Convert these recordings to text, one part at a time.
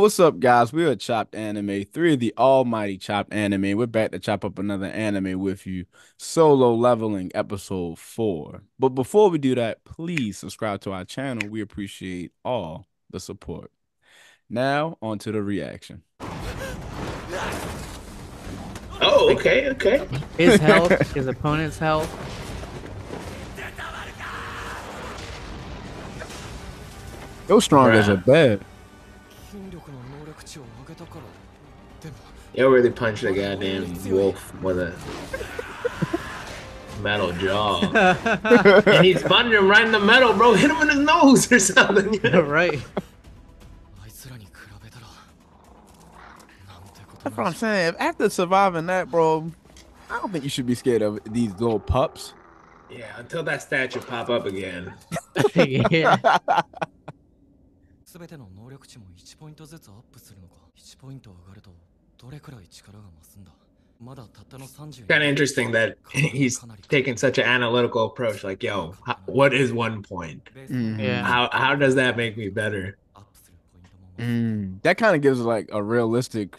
what's up, guys? We are Chopped Anime, three of the almighty Chopped Anime. We're back to chop up another anime with you. Solo Leveling, episode four. But before we do that, please subscribe to our channel. We appreciate all the support. Now, on to the reaction. Oh, okay, okay. His health, his opponent's health. Yo, strong as a Bruh. bed. でも Yo really punched a goddamn wolf with a metal jaw. and he's punching him right in the metal, bro. Hit him in his nose or something. right. あいつらに比べたらなんてこと That's what な I'm saying. After surviving that, bro, I don't think you should be scared of these little pups. yeah, until that statue pop up again. yeah. 全ての能力値も1ポイントずつアップするのか1ポイント上がると Kind of interesting that he's taking such an analytical approach. Like, yo, what is one point? Mm-hmm. Yeah. How how does that make me better? Mm. That kind of gives like a realistic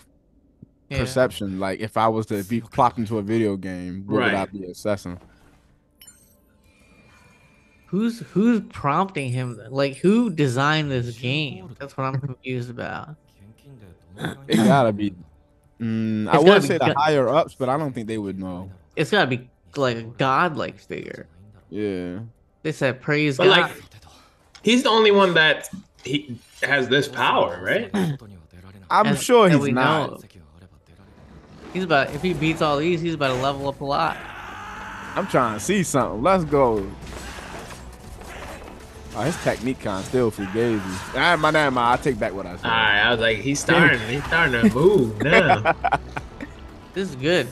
yeah. perception. Like, if I was to be plopped into a video game, what right. would I be assessing? Who's who's prompting him? Like, who designed this game? That's what I'm confused about. it gotta be Mm, I would say the higher ups, but I don't think they would know. It's gotta be like a godlike figure. Yeah. They said praise but God. Like, he's the only one that he has this power, right? I'm sure he's not. He's about if he beats all these, he's about to level up a lot. I'm trying to see something. Let's go. Oh, his technique con still fugazi. Ah, my name, I take back what I said. All right, I was like, he's starting, he's starting to move now. this is good.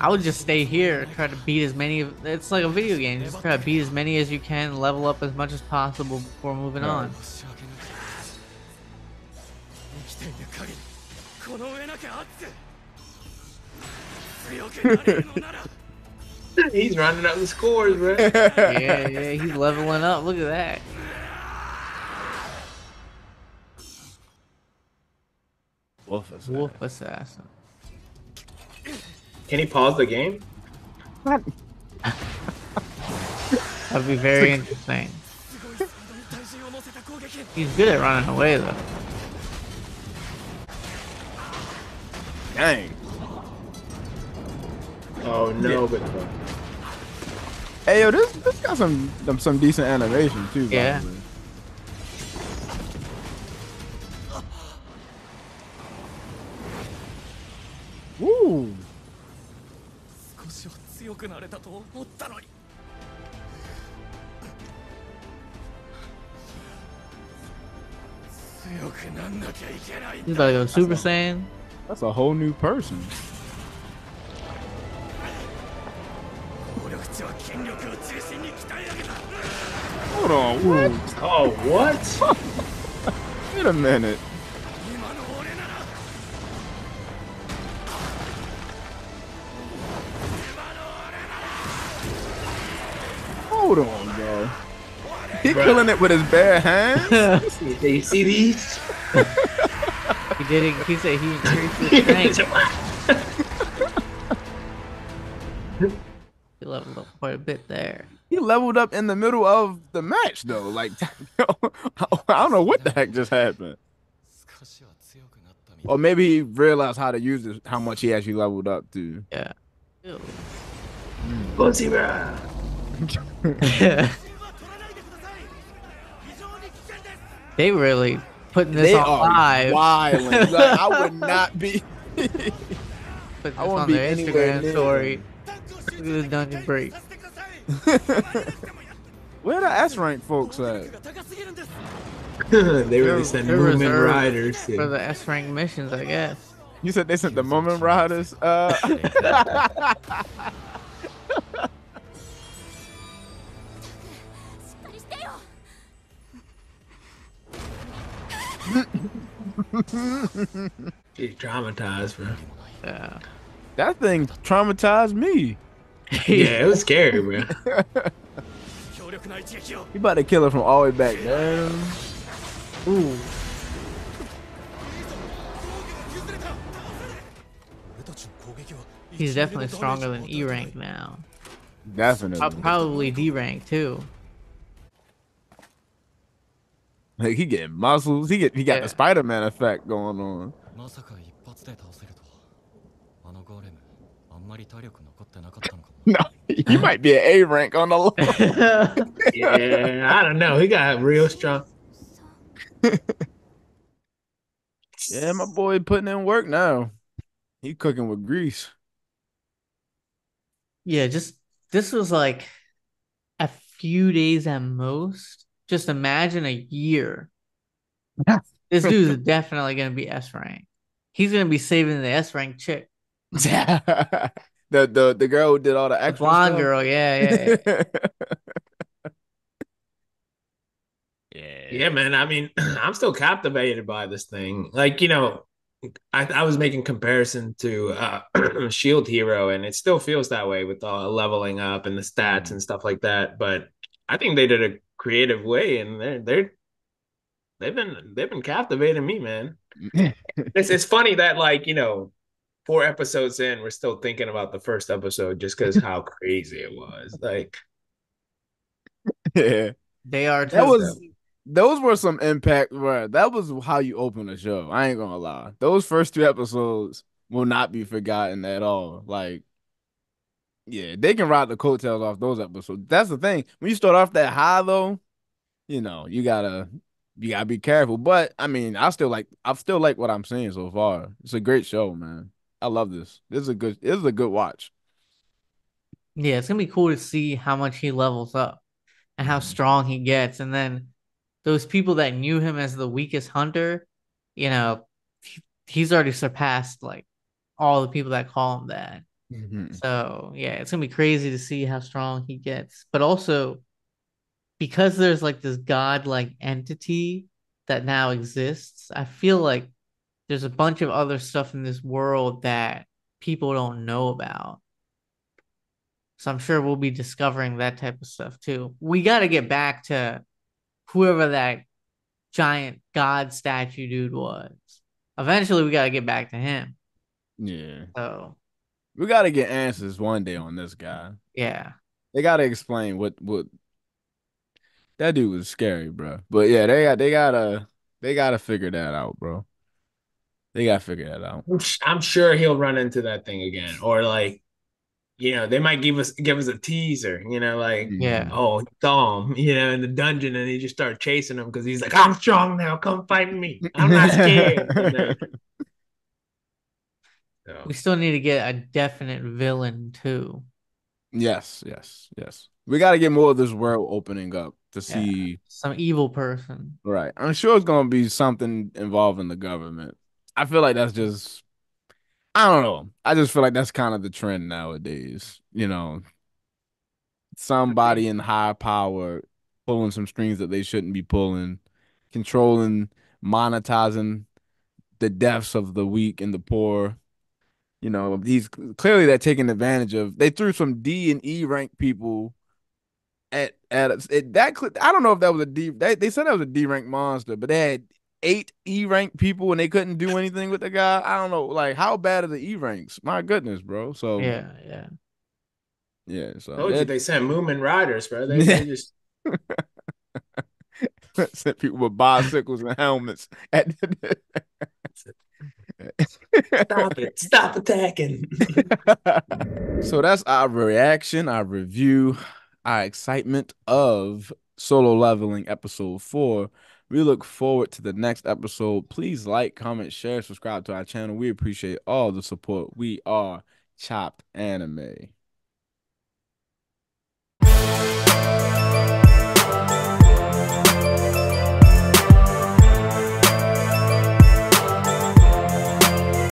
I would just stay here try to beat as many. It's like a video game. Just try to beat as many as you can, level up as much as possible before moving on. he's running up the scores, bro. yeah, yeah, he's leveling up. Look at that. Wolf assassin. Wolf assassin. Can he pause the game? What? That'd be very interesting. He's good at running away though. Dang. Oh no, yeah. but. Hey yo, this this got some some decent animation too. Yeah. Probably. くなれたと思ったのに強くなんなきゃいけないん He's だ about to go Super Saiyan. That's a whole new person. 能力値は筋力を中心に鍛え上げた Hold on. What? oh what? Wait a minute. Hold on, bro. He killing it with his bare hands. you see these? he did it. He said he increased his strength. he leveled up quite a bit there. He leveled up in the middle of the match, though. Like, I don't know what the heck just happened. Or maybe he realized how to use how much he actually leveled up to. Yeah. Godzilla. they really putting this they on live. Wild. Like, I would not be. Put this I won't on be their Instagram near. story. The dungeon break. Where the S rank folks at? they really sent Mumen Riders for the S rank missions, I guess. You said they sent the Mumen Riders. Uh... He's traumatized, bro. Yeah. That thing traumatized me. yeah, it was scary, bro. you about to kill her from all the way back down. Ooh. He's definitely stronger than E rank now. Definitely. I'll probably D rank too. Like he getting muscles. He get he got Yeah. the Spider Man effect going on. まさか一発で倒せるとはあのゴーレムあんまり体力残ってなかったのかも No, he might be an A rank on the low. Yeah, I don't know. He got real strong. Yeah, my boy putting in work now. He cooking with grease. yeah, just this was like a few days at most. just imagine a year. Yeah. This dude's definitely gonna be S rank. He's gonna be saving the S rank chick. the the the girl who did all the The extra blonde stuff. girl, yeah, yeah. yeah. yeah. Yeah, man. I mean, I'm still captivated by this thing. Like, you know, I, I was making comparison to uh, Shield Hero, and it still feels that way with the leveling up and the stats and stuff like that. But I think they did a creative way, and they're they're they've been they've been captivating me, man. It's it's funny that like you know, four episodes in, we're still thinking about the first episode just because how crazy it was. Like, yeah. They are. That was those were some impact bro. That was how you open the show. I ain't gonna lie. Those first two episodes will not be forgotten at all. Like, yeah, they can ride the coattails off those episodes. That's the thing. When you start off that high though, you know, you gotta you gotta be careful. But I mean, I still like I still like what I'm seeing so far. It's a great show, man. I love this. This is a good this is a good watch. Yeah, it's gonna be cool to see how much he levels up and how mm-hmm. strong he gets. And then those people that knew him as the weakest hunter, you know, he- he's already surpassed like all the people that call him that. Mm-hmm. So yeah, it's gonna be crazy to see how strong he gets. But also because there's like this godlike entity that now exists, I feel like there's a bunch of other stuff in this world that people don't know about. So I'm sure we'll be discovering that type of stuff too. We got to get back to whoever that giant god statue dude was. Eventually, we got to get back to him. Yeah. So We gotta get answers one day on this guy. yeah, They gotta explain what what that dude was scary, bro. But yeah, they got they gotta they gotta figure that out, bro. They gotta figure that out. I'm, sure he'll run into that thing again, or like, you know, they might give us give us a teaser. You know, like, yeah. oh, he saw him, you know, in the dungeon, and he just started chasing him because he's like, I'm strong now, come fight me. I'm not scared. And then- so, We still need to get a definite villain too. yes, yes, yes. We gotta get more of this world opening up to Yeah. see. Some evil person. Right. I'm sure it's gonna be something involving the government. I feel like that's just I don't know. I just feel like that's kind of the trend nowadays. You know, somebody in high power pulling some strings that they shouldn't be pulling, controlling, monetizing the deaths of the weak and the poor. You know, he's clearly they're taking advantage of. They threw some D and E rank people at at it, that. cl- I don't know if that was a D. They, they said that was a D rank monster, but they had eight E rank people and they couldn't do anything with the guy. I don't know, like how bad are the E ranks? My goodness, bro. So Yeah, yeah. yeah. So told you they sent Mumen Riders, bro. They, they just sent people with bicycles and helmets. At stop it, stop attacking. so that's our reaction, our review, our excitement of solo leveling episode four. We look forward to the next episode. Please like, comment, share, subscribe to our channel. We appreciate all the support. We are Chopped Anime.